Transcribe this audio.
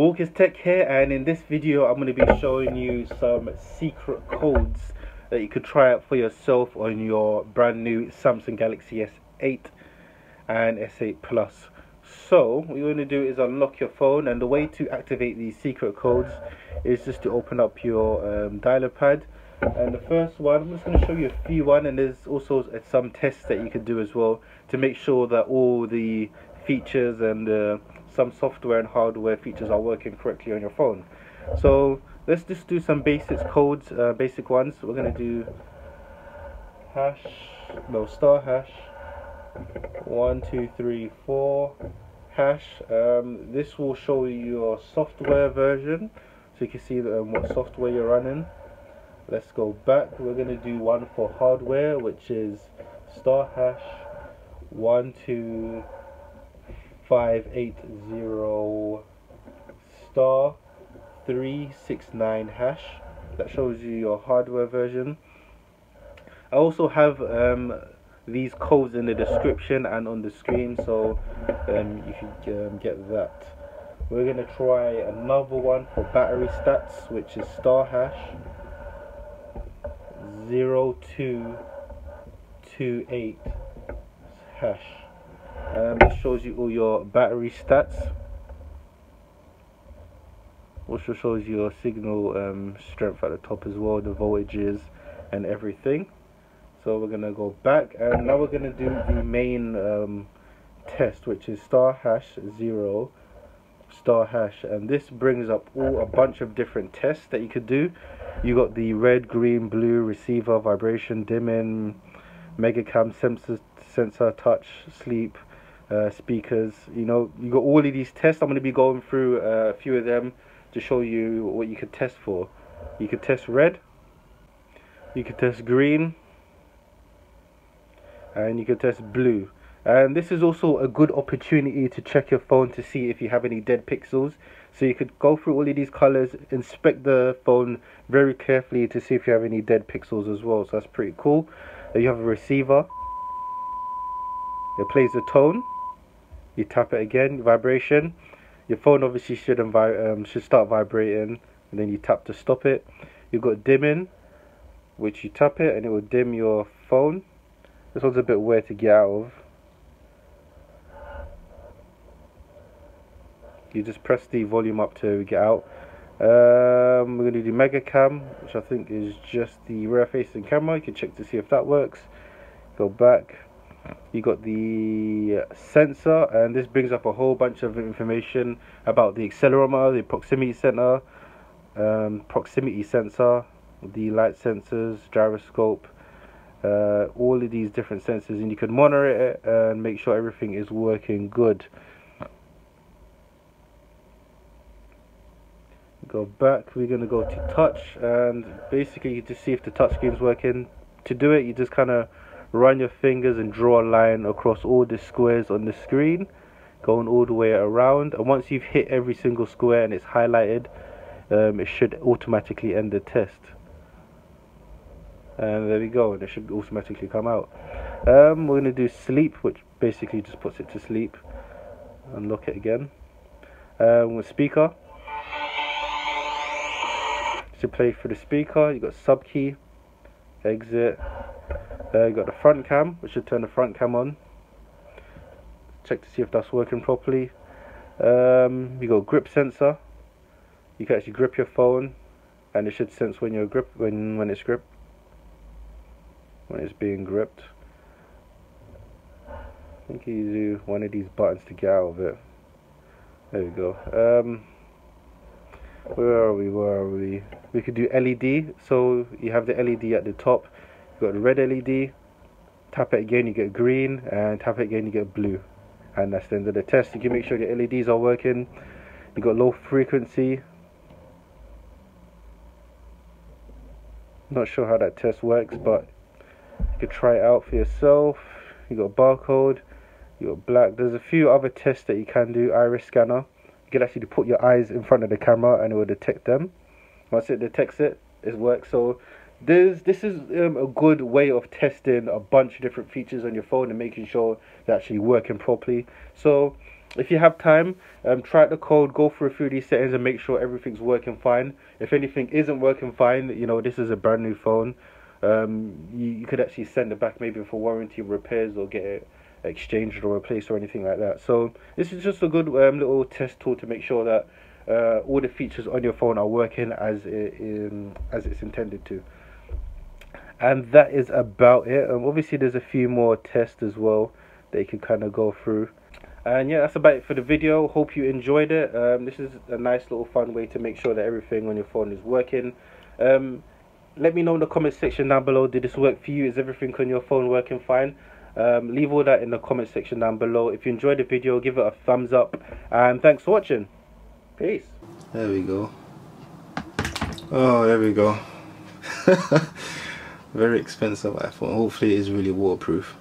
Walkers Tech here and in this video I'm going to be showing you some secret codes that you could try out for yourself on your brand new Samsung Galaxy S8 and S8 Plus. So what you want to do is unlock your phone and the way to activate these secret codes is just to open up your um, dialer pad and the first one I'm just going to show you a few one and there's also some tests that you can do as well to make sure that all the features and uh, some software and hardware features are working correctly on your phone. So let's just do some basics codes, uh, basic ones. We're gonna do hash, no star hash, one, two, three, four hash. Um, this will show you your software version, so you can see um, what software you're running. Let's go back. We're gonna do one for hardware, which is star hash one, two 580 star 369 hash. That shows you your hardware version. I also have um, these codes in the description and on the screen so um, you can um, get that. We're going to try another one for battery stats which is star hash 0228 hash shows you all your battery stats. Also shows your signal um, strength at the top as well the voltages and everything. So we're gonna go back and now we're gonna do the main um, test which is star hash 0 star hash. And this brings up all a bunch of different tests that you could do. You got the red green blue receiver vibration dimming megacam sensor sensor touch sleep uh, speakers. You know, you got all of these tests. I'm going to be going through uh, a few of them to show you what you could test for. You could test red, you could test green, and you could test blue. And this is also a good opportunity to check your phone to see if you have any dead pixels. So you could go through all of these colors, inspect the phone very carefully to see if you have any dead pixels as well. So that's pretty cool. You have a receiver. It plays a tone you tap it again vibration your phone obviously shouldn't vi um, should start vibrating and then you tap to stop it. You've got dimming which you tap it and it will dim your phone. This one's a bit weird to get out of. You just press the volume up to get out. Um, we're going to do mega cam which I think is just the rear facing camera. You can check to see if that works. Go back you got the sensor and this brings up a whole bunch of information about the accelerometer the proximity center um, proximity sensor the light sensors gyroscope uh, all of these different sensors and you can monitor it and make sure everything is working good. Go back we're going to go to touch and basically you just see if the touch screen is working. To do it you just kind of run your fingers and draw a line across all the squares on the screen going all the way around. And once you've hit every single square and it's highlighted um, it should automatically end the test. And there we go and it should automatically come out. Um, we're going to do sleep which basically just puts it to sleep. Unlock it again. Um, with speaker. To play for the speaker you've got sub key exit uh, you got the front cam, which should turn the front cam on. Check to see if that's working properly. Um, you got grip sensor. You can actually grip your phone, and it should sense when you're grip when when it's gripped, when it's being gripped. I think you do one of these buttons to get out of it. There we go. Um, where are we? Where are we? We could do LED. So you have the LED at the top got the red LED, tap it again you get green, and tap it again you get blue. And that's the end of the test. You can make sure the LEDs are working. You got low frequency. Not sure how that test works, but you could try it out for yourself. You got barcode, you got black. There's a few other tests that you can do. Iris scanner. You can actually put your eyes in front of the camera and it will detect them. Once it detects it, it works. So this this is um, a good way of testing a bunch of different features on your phone and making sure they're actually working properly. So if you have time, um, try out the code, go through a few of these settings and make sure everything's working fine. If anything isn't working fine, you know, this is a brand new phone. Um, you, you could actually send it back maybe for warranty repairs or get it exchanged or replaced or anything like that. So this is just a good um, little test tool to make sure that uh, all the features on your phone are working as it, um, as it's intended to. And that is about it. Um, obviously, there's a few more tests as well that you can kind of go through. And yeah, that's about it for the video. Hope you enjoyed it. Um, this is a nice little fun way to make sure that everything on your phone is working. Um, let me know in the comment section down below. Did this work for you? Is everything on your phone working fine? Um, leave all that in the comment section down below. If you enjoyed the video, give it a thumbs up. And thanks for watching. Peace. There we go. Oh, there we go. Very expensive iPhone. Hopefully it is really waterproof.